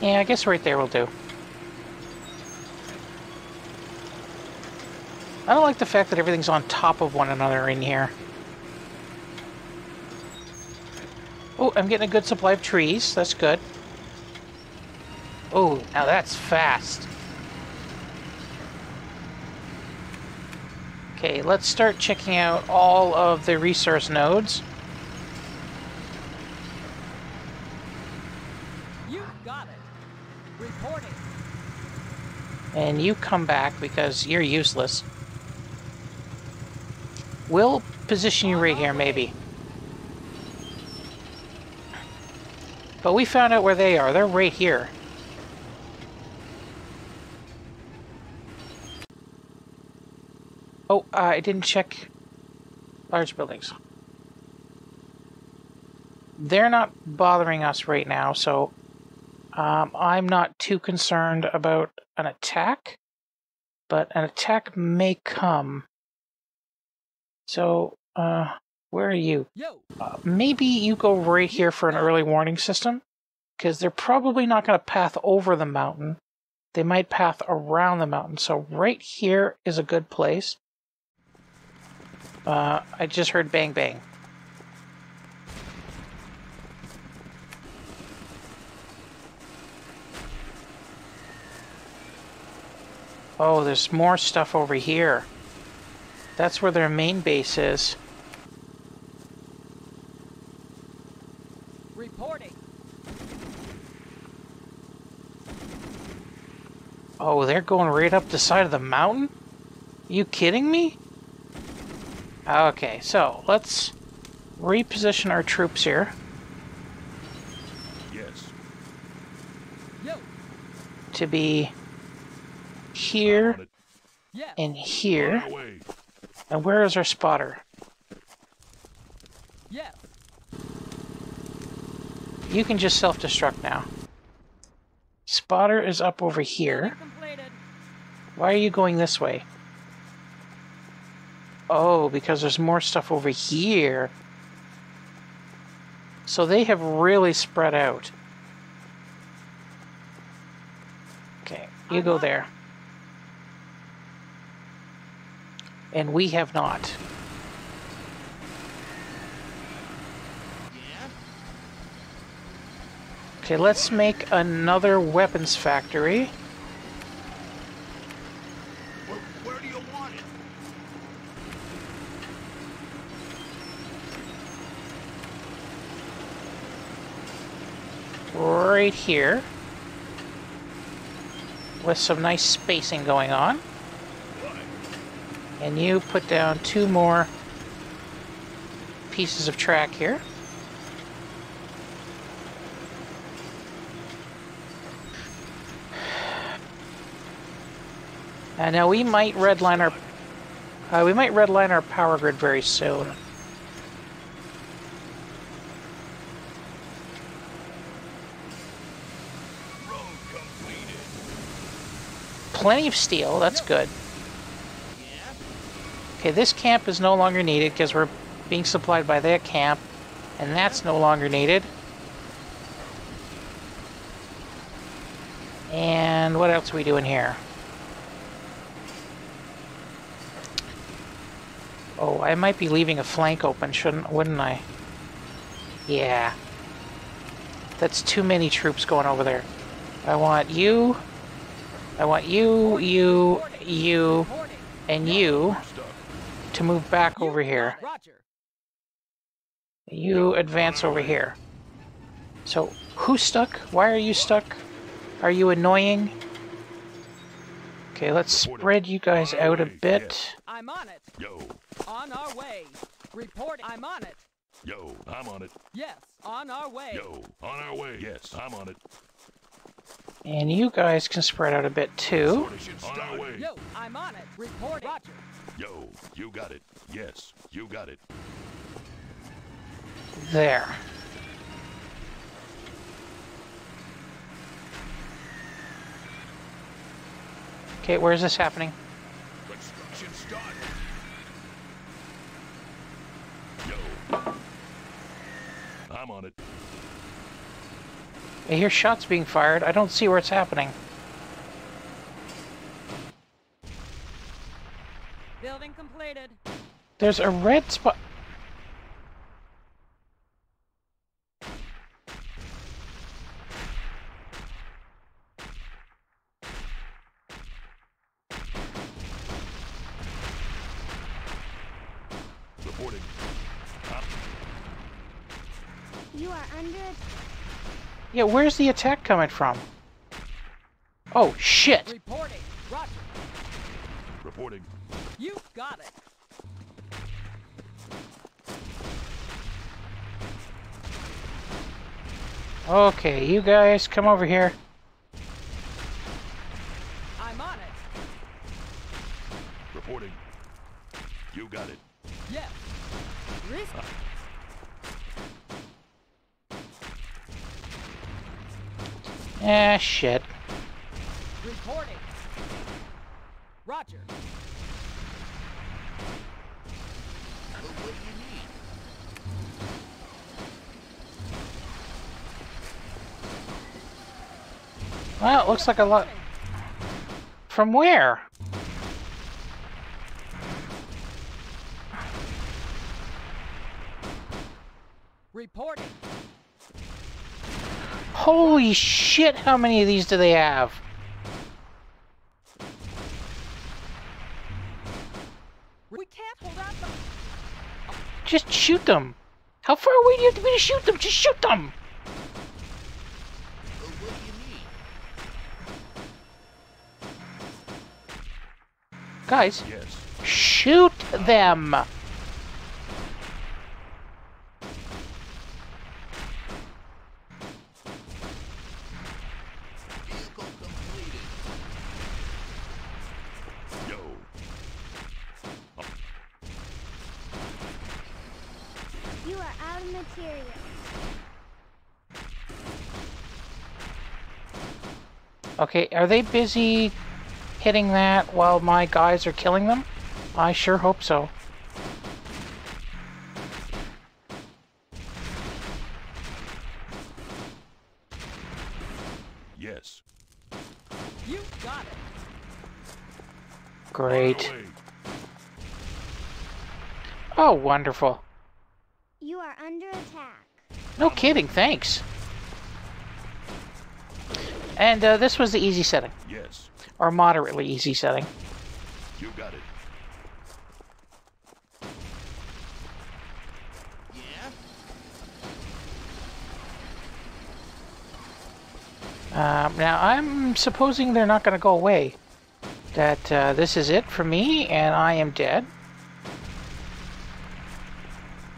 Yeah, I guess right there will do. I don't like the fact that everything's on top of one another in here. Oh, I'm getting a good supply of trees. That's good. Oh, now that's fast. Okay, let's start checking out all of the resource nodes. You got it. Reporting. And you come back because you're useless. We'll position you right here, maybe. But we found out where they are. They're right here. Oh, uh, I didn't check large buildings. They're not bothering us right now, so um, I'm not too concerned about an attack, but an attack may come. So, uh, where are you? Yo, Uh, maybe you go right here for an early warning system, because they're probably not going to path over the mountain. They might path around the mountain. So right here is a good place. Uh, I just heard bang bang. Oh, there's more stuff over here. That's where their main base is. reporting. Oh, they're going right up the side of the mountain? You kidding me? Okay, so let's reposition our troops here Yes. Yo, to be here On and On here. And where is our spotter? Yeah. You can just self-destruct now. Spotter is up over here. Why are you going this way? Oh, because there's more stuff over here. So they have really spread out. Okay, you go there. And we have not. Okay, let's make another weapons factory. Where, where do you want it? right here with some nice spacing going on. And you put down two more pieces of track here. And now we might redline our uh, we might redline our power grid very soon. Plenty of steel, that's good. Okay, this camp is no longer needed because we're being supplied by that camp, and that's no longer needed. And what else are we doing here? Oh, I might be leaving a flank open, shouldn't, wouldn't I? Yeah. That's too many troops going over there. I want you. I want you, you, you, and you. To move back You over here. Roger. You advance over here. So, who's stuck? Why are you stuck? Are you annoying? Okay, let's spread you guys out a bit. I'm on it. Yo. On our way. Report. I'm on it. Yo. I'm on it. Yes. On our way. Yo. On our way. Yes. I'm on it. And you guys can spread out a bit too. On our way. Yo, I'm on it. Reporting. Roger. Yo. You got it. Yes. You got it. There. Okay, where's this happening? Construction started. Yo. I'm on it. I hear shots being fired. I don't see where it's happening. Building completed. There's a red spot. Reporting. You are under Yeah, where's the attack coming from? Oh, shit. Reporting. Roger. Reporting. You got it. Okay, you guys come over here. I'm on it. Reporting. You got it. Yes. Risk. Eh, shit. Reporting. Roger. Well, what do you need? Well, it looks like a lot. From where? Reporting. Holy shit, how many of these do they have? We can't hold out. Just shoot them. How far away do you have to be to shoot them? Just shoot them. Well, what do you need? Guys, Yes. shoot them. Vehicle completed. Yo. You are out of materials. Okay, are they busy hitting that while my guys are killing them? I sure hope so. Yes. You got it. Great. Oh, wonderful. You are under attack. No kidding, thanks. And uh, this was the easy setting, Yes. Or moderately easy setting. You got it. Yeah? Um, now, I'm supposing they're not going to go away. That uh, this is it for me, and I am dead.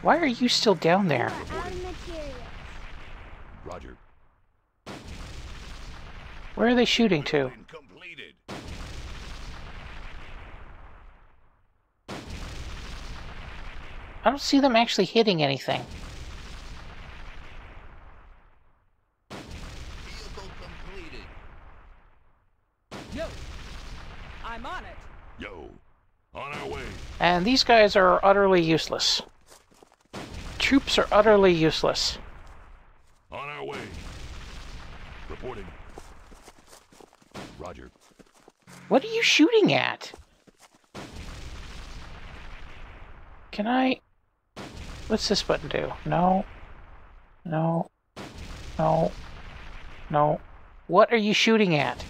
Why are you still down there? are out of materials. Roger. Where are they shooting to? Been completed. I don't see them actually hitting anything. Vehicle completed. Yo. I'm on it. Yo. On our way. And these guys are utterly useless. Troops are utterly useless. On our way. Reporting. Roger. What are you shooting at? Can I... What's this button do? No. No. No. No. What are you shooting at?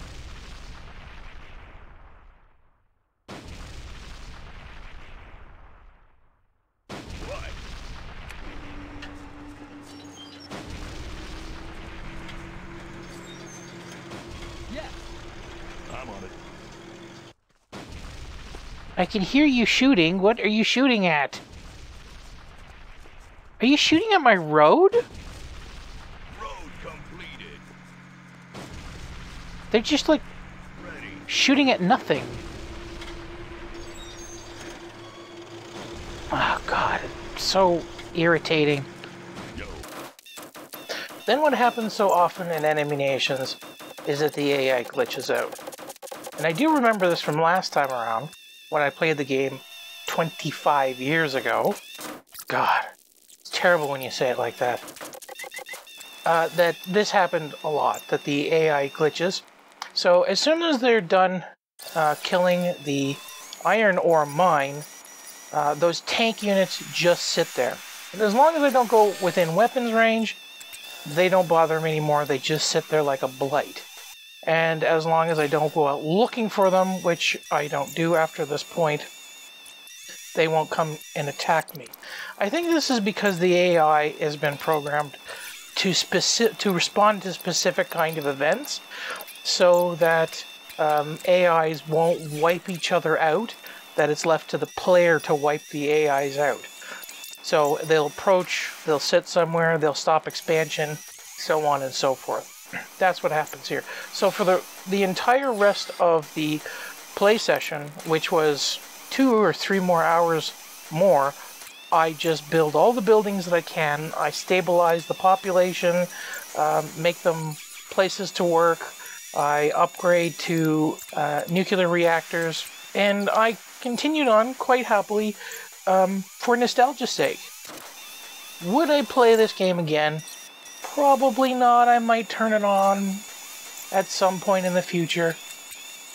What? Yes. I'm on it. I can hear you shooting. What are you shooting at? Are you shooting at my road? Road completed. They're just like Ready. shooting at nothing. Oh god, it's so irritating. Yo. Then what happens so often in enemy nations is that the AI glitches out. And I do remember this from last time around when I played the game 25 years ago. God, it's terrible when you say it like that. Uh, that this happened a lot, that the AI glitches. So as soon as they're done uh, killing the iron ore mine, uh, those tank units just sit there. And as long as they don't go within weapons range, they don't bother me anymore. They just sit there like a blight. And as long as I don't go out looking for them, which I don't do after this point, they won't come and attack me. I think this is because the AI has been programmed to speci- to respond to specific kind of events, so that um, AIs won't wipe each other out. That it's left to the player to wipe the AIs out. So they'll approach, they'll sit somewhere, they'll stop expansion, so on and so forth. That's what happens here. So for the the entire rest of the play session, which was two or three more hours more, I just build all the buildings that I can. I stabilize the population, um, make them places to work. I upgrade to uh, nuclear reactors, and I continued on quite happily um, for nostalgia's sake. Would I play this game again? Probably not. I might turn it on at some point in the future.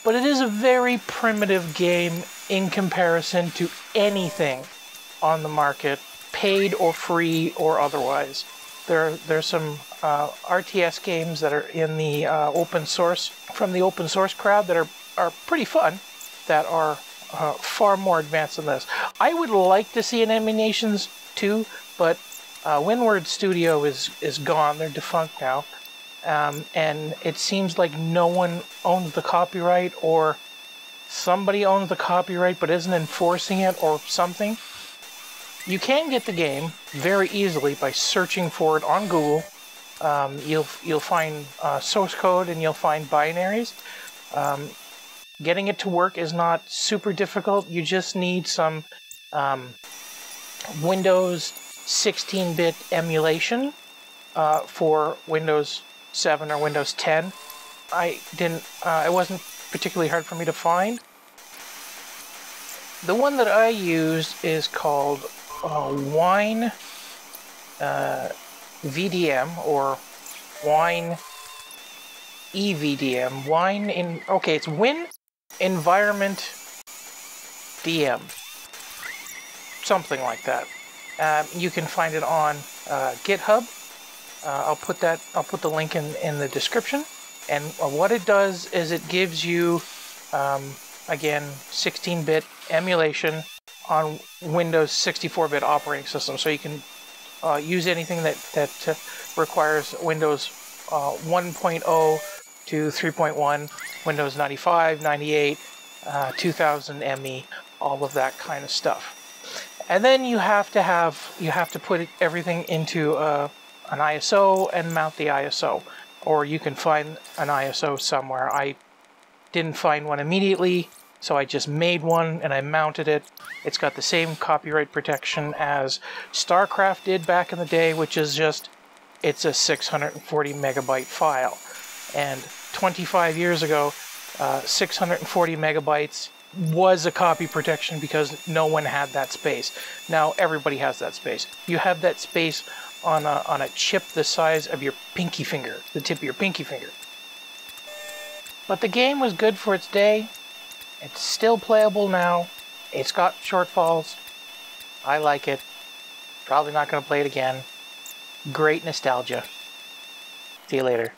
But it is a very primitive game in comparison to anything on the market, paid or free or otherwise. There, there's some uh, RTS games that are in the uh, open source from the open source crowd that are are pretty fun, that are uh, far more advanced than this. I would like to see an Nations 2, but uh, Windward Studio is is gone. They're defunct now, um, and it seems like no one owns the copyright, or somebody owns the copyright but isn't enforcing it, or something. You can get the game very easily by searching for it on Google. Um, you'll you'll find uh, source code and you'll find binaries. Um, getting it to work is not super difficult. You just need some um, Windows 16-bit emulation uh, for Windows 7 or Windows 10. I didn't. Uh, it wasn't particularly hard for me to find. The one that I used is called uh, Wine uh, VDM or Wine EVDM. Wine in okay, it's Win Environment DM, something like that. Um, you can find it on uh, GitHub. Uh, I'll put that. I'll put the link in in the description. And what it does is it gives you, um, again, 16-bit emulation on Windows 64-bit operating system, so you can uh, use anything that that uh, requires Windows uh, 1.0 to 3.1, Windows 95, 98, uh, 2000 ME, all of that kind of stuff. And then you have to have you have to put everything into uh, an ISO and mount the ISO, or you can find an ISO somewhere. I didn't find one immediately. So I just made one and I mounted it. It's got the same copyright protection as StarCraft did back in the day, which is just, it's a 640 megabyte file. And 25 years ago, uh, 640 megabytes was a copy protection because no one had that space. Now everybody has that space. You have that space on a, on a chip the size of your pinky finger, the tip of your pinky finger. But the game was good for its day. It's still playable now. It's got shortfalls. I like it. Probably not going to play it again. Great nostalgia. See you later.